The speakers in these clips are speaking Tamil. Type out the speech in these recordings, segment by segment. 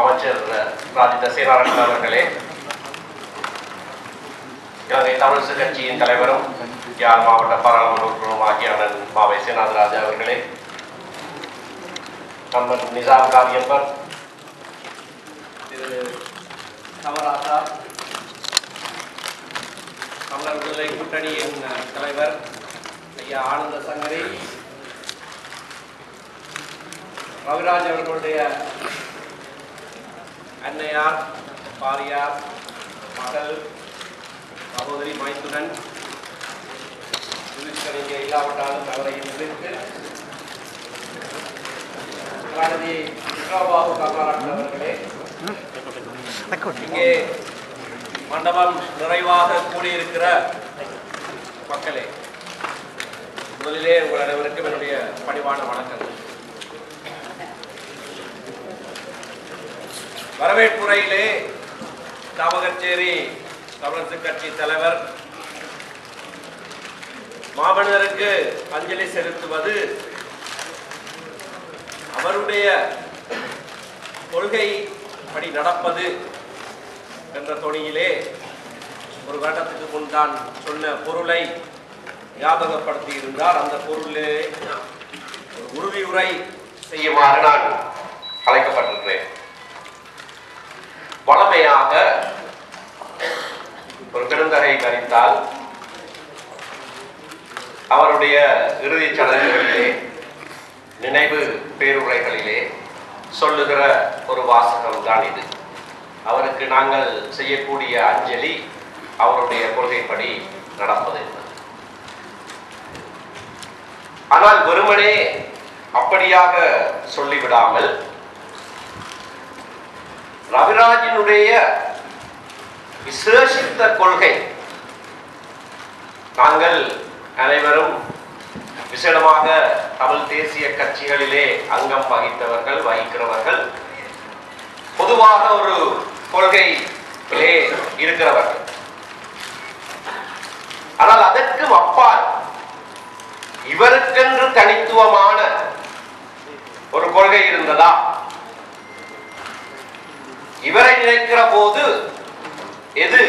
அமைச்சர் ராஜித சேனாரட்ன அவர்களே. இலங்கை தமிழிசை கட்சியின் தலைவரும் யாழ் மாவட்ட பாராளுமன்ற உறுப்பினரும் ஆகிய அண்ணன் மாவை சேனாதராஜா அவர்களே. கம்பன் நிசாம் காரியம்பர் திரு கமராசா தமிழர் விடுதலை கூட்டணியின் தலைவர் ஐயா ஆனந்த சங்கரி ரவிராஜ் அவர்களுடைய அன்னையார் பாரியார் மகள் சகோதரி மைத்துனன் யுதிஷ்கர் இல்லாவிட்டாலும் அவரை எதிர்த்து கலாநிதி விக்ரமபாபு காமராஜ் அவர்களே இங்கே மண்டபம் நிறைவாக கூடியிருக்கிற மக்களே முதலிலே உங்கள் அனைவருக்கும் என்னுடைய பணிவான வணக்கங்கள். வரவேற்புரையிலே தாமகச்சேரி தமிழரசு கட்சி தலைவர் மாமன்னருக்கு அஞ்சலி செலுத்துவது அவருடைய கொள்கை படி நடப்பது என்ற தொனியிலே ஒரு வருடத்துக்கு முன் தான் சொன்ன பொருளை ஞாபகப்படுத்தி இருந்தார் அந்த பொருளிலே ஒரு உறுதியுரை செய்யுமாறு நான் அழைக்கப்பட்டேன் வளமையாக ஒரு பெருந்தகை கணித்தால் அவருடைய இறுதிச் சடங்குகளிலே நினைவு பேருரைகளிலே சொல்லுகிற ஒரு வாசகம் தான் இது. அவருக்கு நாங்கள் செய்யக்கூடிய அஞ்சலி அவருடைய கொள்கைப்படி நடப்பது என்பது. ஆனால் வெறுமனே அப்படியாக சொல்லிவிடாமல் ரவிராஜினுடைய விசேஷித்த கொள்கை. நாங்கள் அனைவரும் விசேடமாக தமிழ் தேசிய கட்சிகளிலே அங்கம் வகித்தவர்கள் வகிக்கிறவர்கள். பொதுவாக ஒரு கொள்கையிலே இருக்கிறவர்கள். ஆனால் அதற்கும் அப்பால் இவருக்கென்று தனித்துவமான ஒரு கொள்கை இருந்ததா? இவரை நினைக்கிற போது எது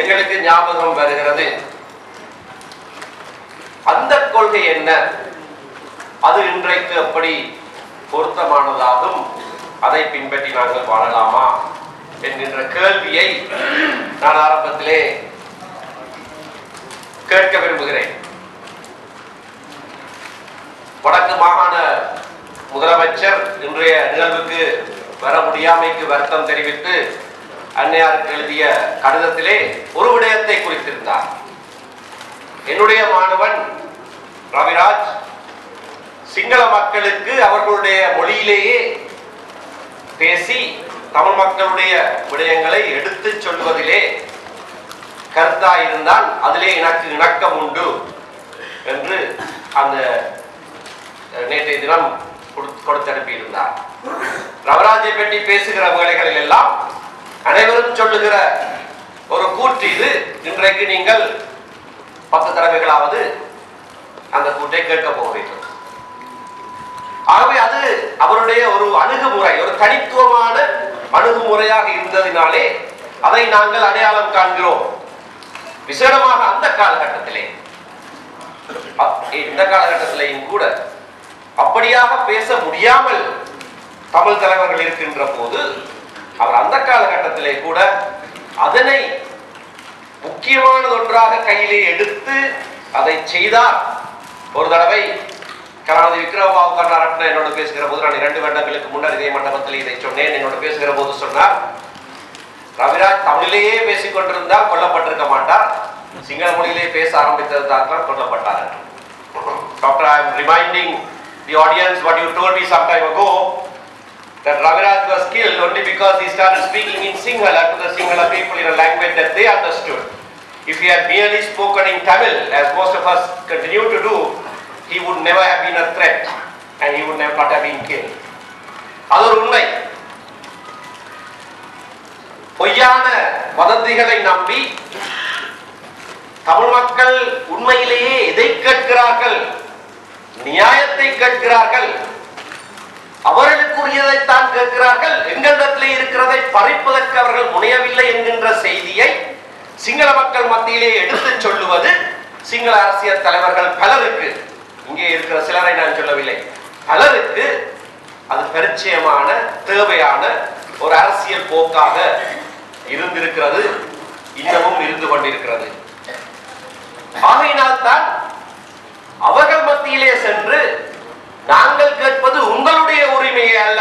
எங்களுக்கு ஞாபகம் வருகிறது? அந்த கொள்கை என்ன? அது இன்றைக்கு எப்படி பொருத்தமானதாகும்? அதை பின்பற்றி நாங்கள் வாழலாமா? என்கின்ற கேள்வியை நான் ஆரம்பத்திலே கேட்க விரும்புகிறேன். வடக்கு மாகாண முதலமைச்சர் இன்றைய நிகழ்வுக்கு வர முடியாமைக்கு வருத்தம் தெரிவித்து அன்னையாருக்கு எழுதிய கடிதத்திலே ஒரு விடயத்தை குறித்திருந்தார். என்னுடைய மாணவன் ரவிராஜ் சிங்கள மக்களுக்கு அவர்களுடைய மொழியிலேயே பேசி தமிழ் மக்களுடைய விடயங்களை எடுத்துச் சொல்வதிலே கருத்தா இருந்தால் அதிலே எனக்கு இணக்கம் உண்டு என்று அந்த நேற்றைய தினம் கொடுத்து- அனுப்பியிருந்தார் ரவராஜை பற்றி பேசுகிற வேலைகளில் எல்லாம் அனைவரும் சொல்லுகிற ஒரு கூற்று இது. இன்றைக்கு நீங்கள் பத்து தடவைகளாவது அந்த கூட்டை கேட்க போக வேண்டும். ஆகவே அது அவருடைய ஒரு அணுகுமுறை ஒரு தனித்துவமான அணுகுமுறையாக இருந்ததினாலே அதை நாங்கள் அடையாளம் காண்கிறோம். விசேடமாக அந்த காலகட்டத்திலே. இந்த காலகட்டத்திலேயும் கூட அப்படியாக பேச முடியாமல் தமிழ் தலைவர்கள் இருக்கின்ற போது அவர் அந்த காலகட்டத்திலே கூட அதனை முக்கியமானது ஒன்றாக கையிலே எடுத்து அதை செய்தார். ஒரு தடவை கலாநிதி விக்ரமபாபு கருணாரட்ன என்னோட பேசுகிற போது நான் இரண்டு வருடங்களுக்கு முன்னர் இதே மண்டபத்தில் இதை சொன்னேன். என்னோட பேசுகிற போது சொன்னார் ரவிராஜ் தமிழிலேயே பேசிக் கொண்டிருந்தால் கொல்லப்பட்டிருக்க மாட்டார். சிங்கள மொழியிலே பேச ஆரம்பித்ததுதான் கொல்லப்பட்டார் doctor I am reminding the audience what you told me some time ago that Raviraj was killed only because he started speaking in Sinhala to the Sinhala people in a language that they understood. If he had merely spoken in Tamil, as most of us continue to do, he would never have been a threat and he would never not have been killed. அது ஒரு உண்மை பொய்யான வதந்திகளை நம்பி தமிழ் மக்கள் உண்மையிலேயே எதை கேட்கிறார்கள் நியாயத்தை கேட்கிறார்கள் அவர்களுக்குரியதைத்தான் கேட்கிறார்கள். எங்களிடத்திலே இருக்கிறதை பறிப்பதற்கு அவர்கள் முனையவில்லை என்கின்ற செய்தியை சிங்கள மக்கள் மத்தியிலே எடுத்துச் சொல்லுவது சிங்கள அரசியல் தலைவர்கள் பலருக்கு இங்கே இருக்கிற சிலரை நான் சொல்லவில்லை பலருக்கு அது பரிச்சயமான தேவையான ஒரு அரசியல் போக்காக இருந்திருக்கிறது இன்னமும் இருந்து கொண்டிருக்கிறது. ஆகையினால் தான் அவர்கள் மத்தியிலே சென்று நாங்கள் கேட்பது உங்களுடைய உரிமையே அல்ல.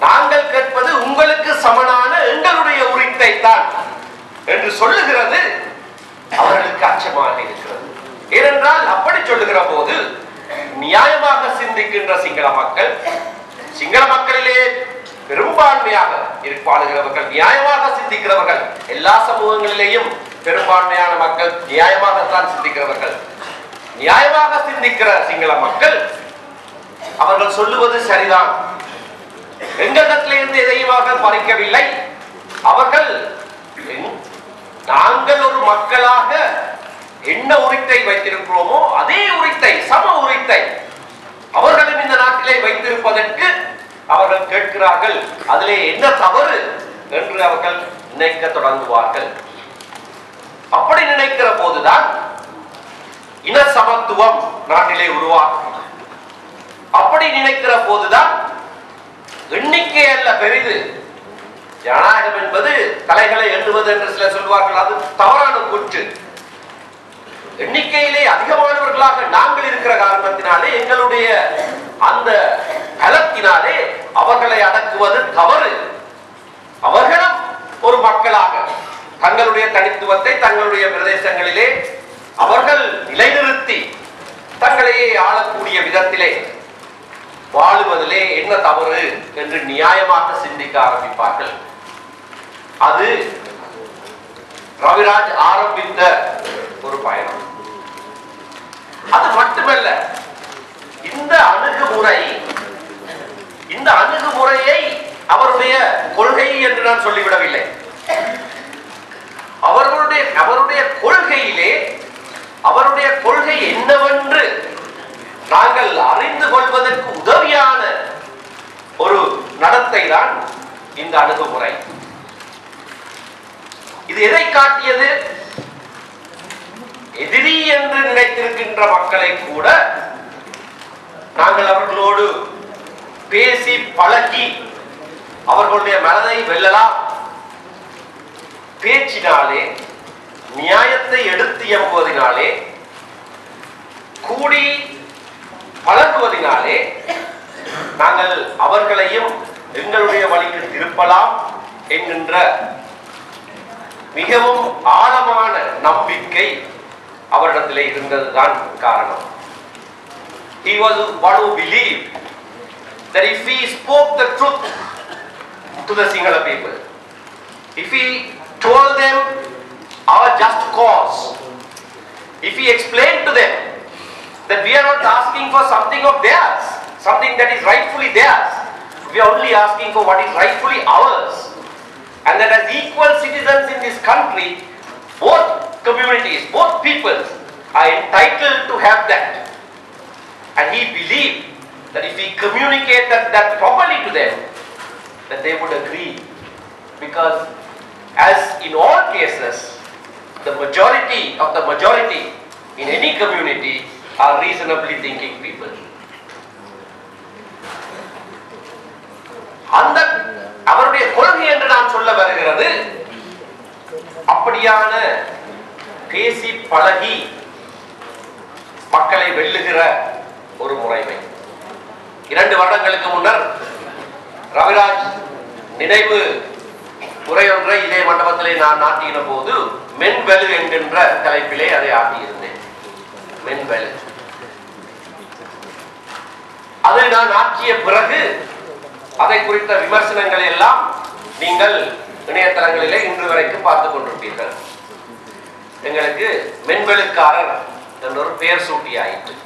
நாங்கள் கேட்பது உங்களுக்கு சமனான எங்களுடைய உரிமை தான் என்று சொல்லுகிறது அவர்களுக்கு அச்சமாக இருக்கிறது. ஏனென்றால் அப்படி சொல்லுகிற போது நியாயமாக சிந்திக்கின்ற சிங்கள மக்கள் சிங்கள மக்களிலே பெரும்பான்மையாக இருப்பாளுகிறவர்கள் நியாயமாக சிந்திக்கிறவர்கள் எல்லா சமூகங்களிலேயும் பெரும்பான்மையான மக்கள் நியாயமாகத்தான் சிந்திக்கிறவர்கள். நியாயமாக சிந்திக்கிற சிங்கள மக்கள் அவர்கள் சொல்லுவது சரிதான். எங்களிடத்திலிருந்து எதையும் அவர்கள் பறிக்கவில்லை. அவர்கள் நாங்கள் ஒரு மக்களாக என்ன உரித்தை வைத்திருக்கிறோமோ அதே உரித்தை சம உரித்தை அவர்களும் இந்த நாட்டிலே வைத்திருப்பதற்கு அவர்கள் கேட்கிறார்கள். அதிலே என்ன தவறு என்று அவர்கள் நினைக்க தொடங்குவார்கள். அப்படி நினைக்கிற போதுதான் இன சமத்துவம் நாட்டிலே உருவாகும். அப்படி நினைக்கிற போதுதான் எண்ணிக்கை அல்ல பெரிது. ஜனநாயகம் என்பது தலைகளை எண்ணுவது என்று சிலர் சொல்வார்கள் அது தவறான கூற்று. எண்ணிக்கையிலே அதிகமானவர்களாக நாங்கள் இருக்கிற காரணத்தினாலே எங்களுடைய அந்த பலத்தினாலே அவர்களை அடக்குவது தவறு. அவர்களும் ஒரு மக்களாக தங்களுடைய தனித்துவத்தை தங்களுடைய பிரதேசங்களிலே அவர்கள் நிலைநிறுத்தி தங்களையே ஆளக்கூடிய விதத்திலே வாழுவதிலே என்ன தவறு என்று நியாயமாக சிந்திக்க ஆரம்பிப்பார்கள். அது ரவிராஜ் ஆரம்பித்த ஒரு பயணம். அது மட்டுமல்ல இந்த அணுகுமுறை இந்த அணுகுமுறையை அவருடைய கொள்கை என்று நான் சொல்லிவிடவில்லை. அவர்களுடைய அவருடைய கொள்கையிலே அவருடைய கொள்கை என்னவென்று நாங்கள் அறிந்து கொள்வதற்கு உதவியான ஒரு நடத்தை தான் இந்த அணுகுமுறை. இது எதை காட்டியது? எதிரி என்று நினைத்திருக்கின்ற மக்களை கூட நாங்கள் அவர்களோடு பேசி பழகி அவர்களுடைய மனதை வெல்லலாம். பேச்சினாலே நியாயத்தை எடுத்து எம்புவதினாலே கூடி பழகுவதினாலே நாங்கள் அவர்களையும் எங்களுடைய வழிக்கு திருப்பலாம் என்கின்ற மிகவும் ஆழமான நம்பிக்கை அவரிடத்திலே இருந்ததுதான் காரணம் he was one who believed that if he spoke the truth to the Sinhala people if he told them our just cause if he explained to them that we are not asking for something of theirs something that is rightfully theirs we are only asking for what is rightfully ours and that as equal citizens in this country, both communities, both peoples are entitled to have that. And he believed that if we communicate that, that properly to them, that they would agree. Because as in all cases, the majority of the majority in any community are reasonably thinking people. அந்த அவருடைய கொள்கை என்று நான் சொல்ல வருகிறது அப்படியான பேசி பழகி மக்களை வெல்லுகிற ஒரு முறைமை இரண்டு வருடங்களுக்கு முன்னர் ரவிராஜ் நினைவு உரையொன்றை இதே மண்டபத்திலே நான் நாட்டின போது மென்வெலு என்கின்ற தலைப்பிலே அதை ஆட்டியிருந்தேன் மென்வெலு அதை நான் ஆக்கிய பிறகு அதை குறித்த விமர்சனங்களை எல்லாம் நீங்கள் இணையதளங்களிலே இன்று வரைக்கும் பார்த்துக் கொண்டிருப்பீர்கள். எங்களுக்கு மென்பெழுக்காரர் என்ற ஒரு பெயர் சூட்டி ஆயிற்று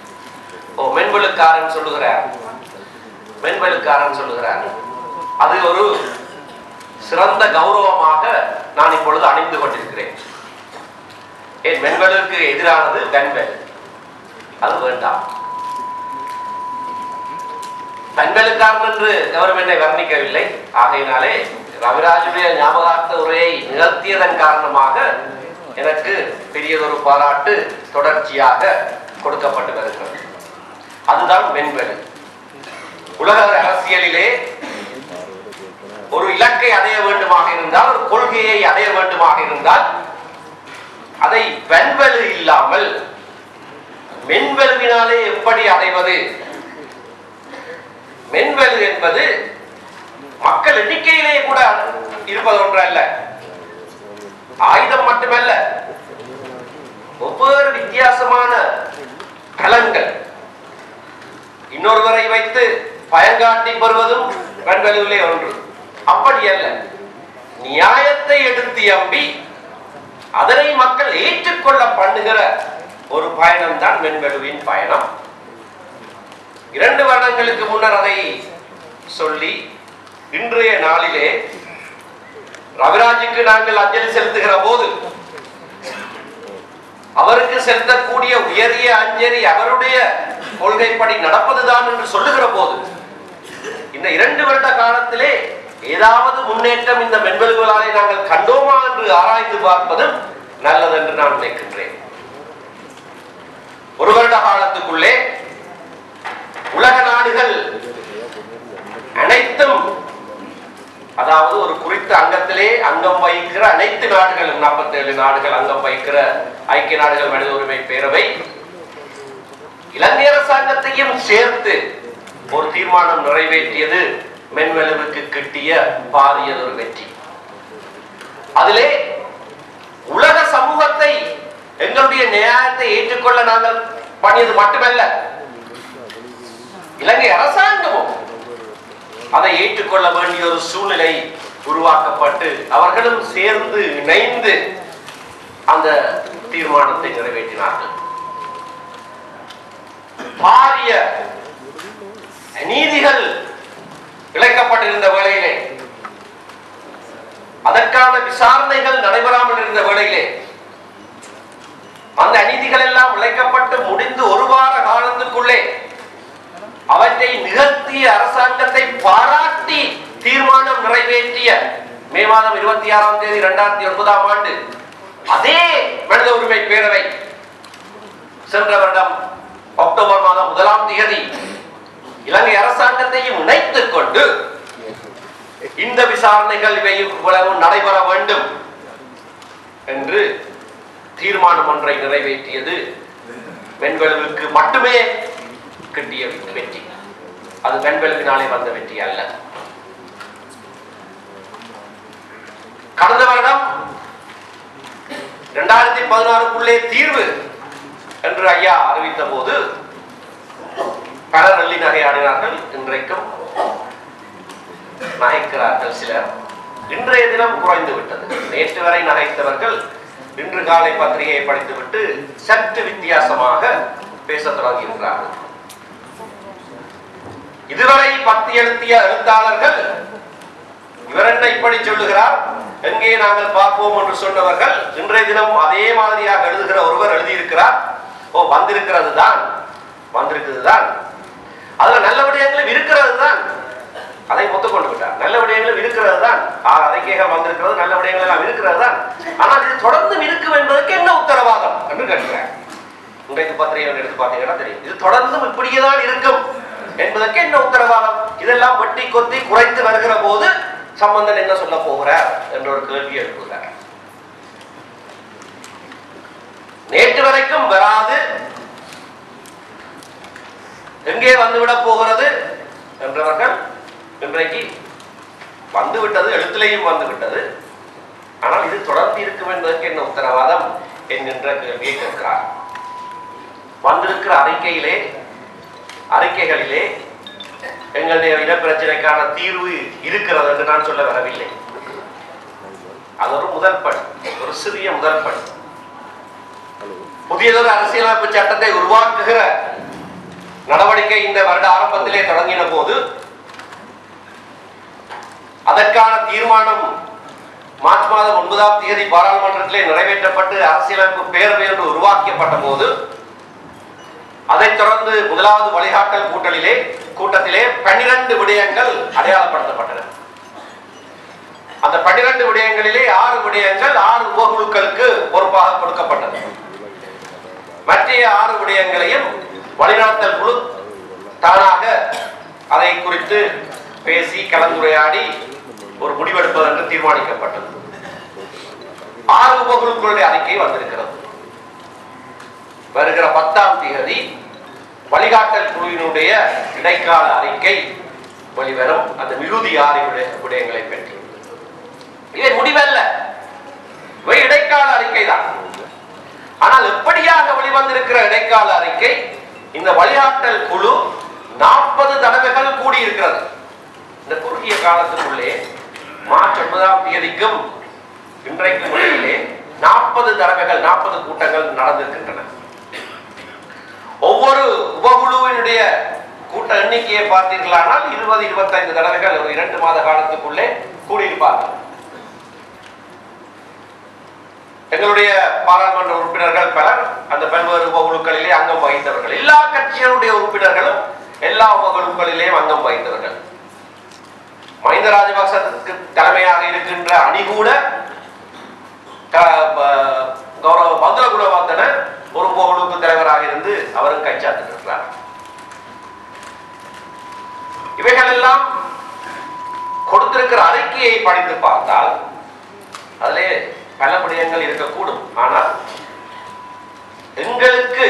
ஓ மென்பெழுக்காரன் சொல்லுகிறார். மென்பெழுக்காரன் சொல்லுகிறார். அது ஒரு சிறந்த கௌரவமாக நான் இப்பொழுது அணிந்து கொண்டிருக்கிறேன். ஏன் மென்பெழுக்கு எதிரானது வெண்வெல் அது வேண்டாம். பெண்களுக்காரன் என்று கவர்மெண்டை வர்ணிக்கவில்லை. ஆகையினாலே ரவிராஜுடைய ஞாபகார்த்த உரையை நிகழ்த்தியதன் காரணமாக எனக்கு பெரியதொரு பாராட்டு தொடர்ச்சியாக கொடுக்கப்பட்டு வருகிறது. அதுதான் மென்பெரு உலக அரசியலிலே ஒரு இலக்கை அடைய வேண்டுமாக இருந்தால் ஒரு கொள்கையை அடைய வேண்டுமாக இருந்தால் அதை வெண்வெளி இல்லாமல் மென்வெல்வினாலே எப்படி அடைவது? மென்வெல் என்பது மக்கள் எண்ணிக்கையிலே கூட இருப்பது அல்ல ஆயுதம் மட்டுமல்ல. ஒவ்வொரு வித்தியாசமான களங்கள். இன்னொருவரை வைத்து பயங்காட்டி பெறுவதும் வெண்வெளுவிலே ஒன்று. அப்படி அல்ல. நியாயத்தை எடுத்து அம்பி அதனை மக்கள் ஏற்றுக்கொள்ள பண்ணுகிற ஒரு பயணம் தான் மென்மெழுவின் பயணம். இரண்டு வருடங்களுக்கு முன்னர் அதை சொல்லி இன்றைய நாளிலே ரவிராஜுக்கு நாங்கள் அஞ்சலி செலுத்துகிற போது அவருக்கு செலுத்தக்கூடிய உயரிய அஞ்சலி அவருடைய கொள்கைப்படி நடப்பதுதான் என்று சொல்லுகிற போது இந்த இரண்டு வருட காலத்திலே ஏதாவது முன்னேற்றம் இந்த மென்பெல்களாலே நாங்கள் கண்டோமா என்று ஆராய்ந்து பார்ப்பதும் நல்லது என்று நான் நினைக்கின்றேன். ஒரு வருட காலத்துக்குள்ளே உலக நாடுகள் அனைத்தும் அதாவது ஒரு குறித்த அங்கத்திலே அங்கம் வகிக்கிற அனைத்து நாடுகளும் 47 நாடுகள் அங்கம் வகிக்கிற ஐக்கிய நாடுகள் மனித உரிமை பேரவை இலங்கை அரசாங்கத்தையும் சேர்த்து ஒரு தீர்மானம் நிறைவேற்றியது மென்வெளவுக்கு கிட்டிய பாரியதொரு வெற்றி. அதிலே உலக சமூகத்தை எங்களுடைய நியாயத்தை ஏற்றுக்கொள்ள நாங்கள் பண்ணியது மட்டுமல்ல. இலங்கை அரசாங்கமும் அதை ஏற்றுக்கொள்ள வேண்டிய ஒரு சூழ்நிலை உருவாக்கப்பட்டு அவர்களும் சேர்ந்து இணைந்து அந்த தீர்மானத்தை நிறைவேற்றினார்கள். பாரிய நீதிகள் இழைக்கப்பட்டிருந்த வேளையிலே அதற்கான விசாரணைகள் நடைபெறாமல் இருந்த வேளையிலே அந்த அநீதிகள் எல்லாம் உழைக்கப்பட்டு முடிந்து ஒரு வார காலத்துக்குள்ளே அவற்றை நிகழ்த்திய அரசாங்கத்தை பாராட்டி தீர்மானம் நிறைவேற்றிய மே மாதம் இருபத்தி ஆறாம் தேதி இரண்டாயிரத்தி ஒன்பதாம் ஆண்டு அதே மனித உரிமை பேரவை சென்ற வருடம் அக்டோபர் மாதம் முதலாம் தேதி இலங்கை அரசாங்கத்தையும் இணைத்துக் கொண்டு இந்த விசாரணைகள் இவையும் இவ்வளவு நடைபெற வேண்டும் என்று தீர்மானம் ஒன்றை நிறைவேற்றியது. வெண்வெளுவுக்கு மட்டுமே கிட்டிய வெற்றி. அது வெண்வெளுவினாலே வந்த வெற்றி அல்ல. கடந்த வருடம் இரண்டாயிரத்தி பதினாறுக்குள்ளே தீர்வு என்று ஐயா அறிவித்த போது பலர் வெள்ளி நகையாடினார்கள் இன்றைக்கும் நகைக்கிறார்கள் சிலர். இன்றைய தினம் குறைந்து விட்டது. நேற்று வரை நகைத்தவர்கள் இன்று காலை பத்திரிகையை படித்துவிட்டு சற்று வித்தியாசமாக பேசத் தொடங்கியிருக்கிறார்கள் இதுவரை பத்தி எழுத்திய எழுத்தாளர்கள் இவர் என்ன இப்படி சொல்லுகிறார்? எங்கே நாங்கள் பார்ப்போம் என்று சொன்னவர்கள் இன்றைய தினம் அதே மாதிரியாக எழுதுகிற ஒருவர் எழுதியிருக்கிறார். ஓ வந்திருக்கிறது தான் வந்திருக்கிறது தான் அதுல நல்ல விடயங்களும் இருக்கிறது தான் அதை ஒத்துக்கொண்டு விட்டார் நல்ல விடயங்களும் இருக்கிறது தான் அறிக்கைகள் தடைகள் எல்லாம் இருக்கிறது தான் ஆனால் இது தொடர்ந்து இருக்கும் என்பதற்கு என்ன உத்தரவாதம்? என்று கேட்கிறேன். இன்றைக்கு பத்திரிகை எடுத்து பார்த்தீங்கன்னா தெரியும். இது தொடர்ந்தும் இப்படியே தான் இருக்கும் என்பதற்கு என்ன உத்தரவாதம்? இதெல்லாம் வெட்டி கொத்தி குறைத்து வருகிற போது சம்பந்தன் என்ன சொல்ல போகிறார் என்ற ஒரு கேள்வி எழுப்புகிறார். நேற்று வரைக்கும் வராது. எங்கே வந்துவிட போகிறது என்றவர்கள் இன்றைக்கு வந்துவிட்டது எழுத்திலேயும் வந்துவிட்டது. ஆனால் இது தொடர்ந்து இருக்கும் என்பதற்கு என்ன உத்தரவாதம் என்கின்ற கேள்வியை கேட்கிறார். வந்திருக்கிற அறிக்கையிலே அறிக்கைகளிலே எங்களுடைய இனப்பிரச்சனைக்கான தீர்வு இருக்கிறது என்று நான் சொல்ல வரவில்லை. அது ஒரு முதல் படி ஒரு சிறிய முதல் படி புதியதொரு அரசியலமைப்பு சட்டத்தை உருவாக்குகிற நடவடிக்கை இந்த வருட ஆரம்பத்திலே தொடங்கின போது அதற்கான தீர்மானம் மார்ச் மாதம் ஒன்பதாம் தேதி பாராளுமன்றத்திலே நிறைவேற்றப்பட்டு அரசியலமைப்பு பேரவை என்று உருவாக்கப்பட்ட போது அதைத் தொடர்ந்து முதலாவது வழிகாட்டல் கூட்டலிலே கூட்டத்திலே பன்னிரண்டு விடயங்கள் அடையாளப்படுத்தப்பட்டன. அந்த பன்னிரண்டு விடயங்களிலே ஆறு விடயங்கள் ஆறு உபகுழுக்களுக்கு பொறுப்பாக கொடுக்கப்பட்டது. மற்ற ஆறு விடயங்களையும் வழிநடத்தல் குழு தானாக அதை குறித்து பேசி கலந்துரையாடி ஒரு முடிவெடுப்பதற்கு என்று தீர்மானிக்கப்பட்டது. ஆறு உபகுழுக்களுடைய அறிக்கை வந்திருக்கிறது. வருகிற பத்தாம் தேதி வழிகாட்டல் குழுவினுடைய இடைக்கால அறிக்கை வெளிவரும். அந்த மிகுதி ஆறு விடயங்களை பற்றி. இவை முடிவல்ல. இவை இடைக்கால அறிக்கை தான். ஆனால் எப்படியாக வெளிவந்திருக்கிற இடைக்கால அறிக்கை? இந்த வழிகாட்டல் குழு நாற்பது தடவைகள் கூடியிருக்கிறது. இந்த குறுகிய காலத்துக்குள்ளே மார்ச் ஒன்பதாம் தேதிக்கும் இன்றைக்கும் இடையிலே நாற்பது தடவைகள் நாற்பது கூட்டங்கள் நடந்திருக்கின்றன. ஒவ்வொரு உபகுழுவினுடைய கூட்ட எண்ணிக்கையை பார்த்தீர்களானால் இருபது இருபத்தைந்து தடவைகள் ஒரு இரண்டு மாத காலத்துக்குள்ளே கூடியிருப்பார்கள். எங்களுடைய பாராளுமன்ற உறுப்பினர்கள் பலர் அந்த பல்வேறு உபகுழுக்களிலே அங்கம் வகித்தவர்கள். எல்லா கட்சிகளுடைய உறுப்பினர்களும் எல்லா உபகுழுக்களிலேயும் அங்கம் வகித்தவர்கள். மஹிந்த ராஜபக்சத்துக்கு தலைமையாக இருக்கின்ற அணி கூட கௌரவ மதுர குணவர்தன ஒரு உபகுழுக்கு தலைவராக இருந்து அவரும் கைச்சாத்திட்டிருக்கிறார் இவைகள் எல்லாம் கொடுத்திருக்கிற அறிக்கையை படித்து பார்த்தால் அதிலே பல விடயங்கள் இருக்கக்கூடும். ஆனால் எங்களுக்கு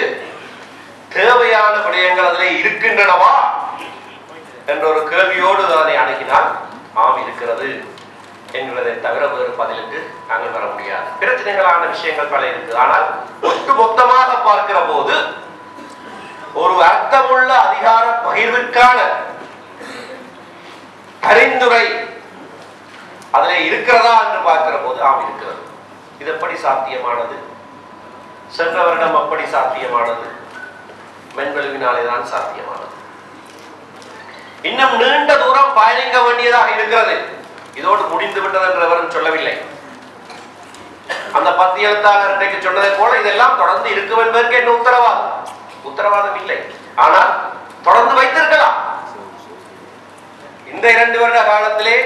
தேவையான விடயங்கள் அதிலே இருக்கின்றனவா? என்ற ஒரு கேள்வியோடு அதனை அணுகினால் ஆம் இருக்கிறது என்கிறதை தவிர வேறு பதிலுக்கு நாங்கள் வர முடியாது. பிரச்சனைகளான விஷயங்கள் பல இருக்குது. ஆனால் ஒட்டு மொத்தமாக பார்க்கிற போது ஒரு அர்த்தமுள்ள அதிகார பகிர்வுக்கான பரிந்துரை அதில் இருக்கிறதா என்று பார்க்கிற போது ஆம் இருக்கிறது. இது எப்படி சாத்தியமானது. சென்ற வருடம் அப்படி சாத்தியமானது. மென்வெளிவினாலே தான் சாத்தியமானது. இன்னும் நீண்ட தூரம் பயணிக்க வேண்டியதாக இருக்கிறது. இதோடு முடிந்து விட்டது என்று எவரும் சொல்லவில்லை. அந்த பத்து எழுத்தாளர் இன்றைக்கு சொன்னதை போல இதெல்லாம் தொடர்ந்து இருக்கும் என்பதற்கு என்ன உத்தரவாதம்? உத்தரவாதம் இல்லை. ஆனால் தொடர்ந்து வைத்திருக்கலாம். இந்த இரண்டு வருட காலத்திலே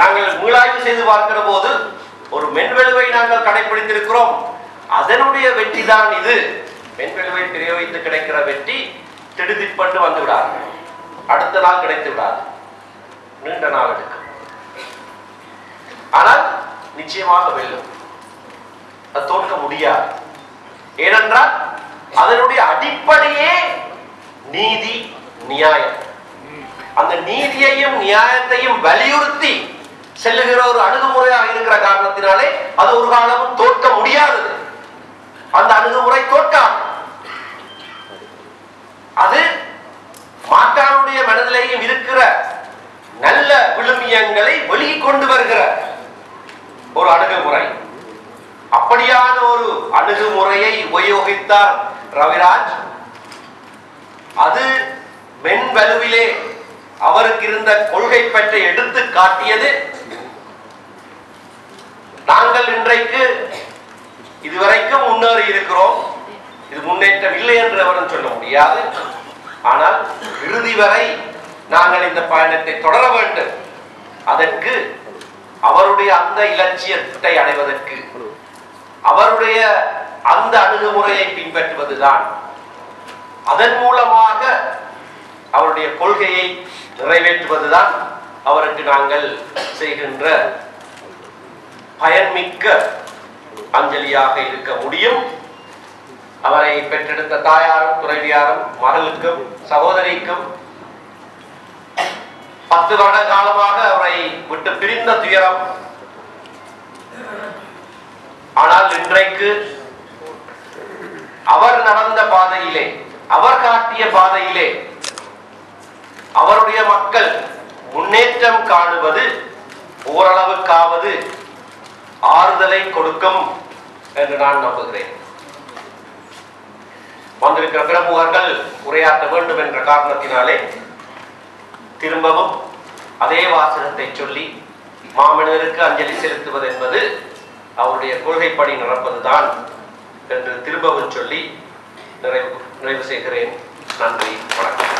நாங்கள் மீளாய்வு செய்து பார்க்கிற போது ஒரு மென்வெளுவை நாங்கள் கடைபிடித்திருக்கிறோம் அதனுடைய வெற்றி தான் இது. மென்வெளுவை பிரயோகித்து கிடைக்கிற வெற்றி திடுதிப்பட்டு வந்துவிடார்கள் அடுத்த நாள் கிடைத்து விடாது. நீண்ட நாள் எடுக்கும். ஆனால் நிச்சயமாக வெல்லும். அது தோற்க முடியாது. ஏனென்றால் அதனுடைய அடிப்படையே நீதி நியாயம். அந்த நீதியையும் நியாயத்தையும் வலியுறுத்தி செல்லுகிற ஒரு அணுகுமுறையாக இருக்கிற காரணத்தினாலே அது ஒரு காலமும் தோற்க முடியாதது அந்த அணுகுமுறை தோற்காது அது மாற்றானுடைய மனதிலேயும் இருக்கிற நல்ல விழுமியங்களை வெளியே கொண்டு வருகிற ஒரு அணுகுமுறை அப்படியான ஒரு அணுகுமுறையை உபயோகித்தார் ரவிராஜ்? அது மென்வலுவிலே அவருக்கு இருந்த கொள்கை பற்றி எடுத்து காட்டியது நாங்கள் இன்றைக்கு இதுவரைக்கும் முன்னேறி இருக்கிறோம். இது முன்னேற்றம் இல்லை என்று அவரும் சொல்ல முடியாது. ஆனால் இறுதி வரை நாங்கள் இந்த பயணத்தை தொடர வேண்டும். அதற்கு அவருடைய அந்த இலட்சியத்தை அடைவதற்கு அவருடைய அந்த அணுகுமுறையை பின்பற்றுவதுதான். அதன் மூலமாக அவருடைய கொள்கையை நிறைவேற்றுவதுதான் அவருக்கு நாங்கள் செய்கின்ற பயன்மிக்க அஞ்சலியாக இருக்க முடியும். அவரை பெற்றெடுத்த தாயாரும் துறைவியாரும் மகளுக்கும் சகோதரிக்கும் பத்து வருட காலமாக அவரை விட்டு பிரிந்த துயரம். ஆனால் இன்றைக்கு அவர் நடந்த பாதையிலே அவர் காட்டிய பாதையிலே அவருடைய மக்கள் முன்னேற்றம் காணுவது ஓரளவுக்காவது ஆறுதலை கொடுக்கும் என்று நான் நம்புகிறேன். வந்திருக்கிற பிரமுகர்கள் உரையாற்ற வேண்டும் என்ற காரணத்தினாலே திரும்பவும் அதே வாசகத்தை சொல்லி மாமனிதருக்கு அஞ்சலி செலுத்துவது என்பது அவருடைய கொள்கைப்படி நடப்பதுதான் என்று திரும்பவும் சொல்லி நிறைவு நிறைவு செய்கிறேன். நன்றி வணக்கம்.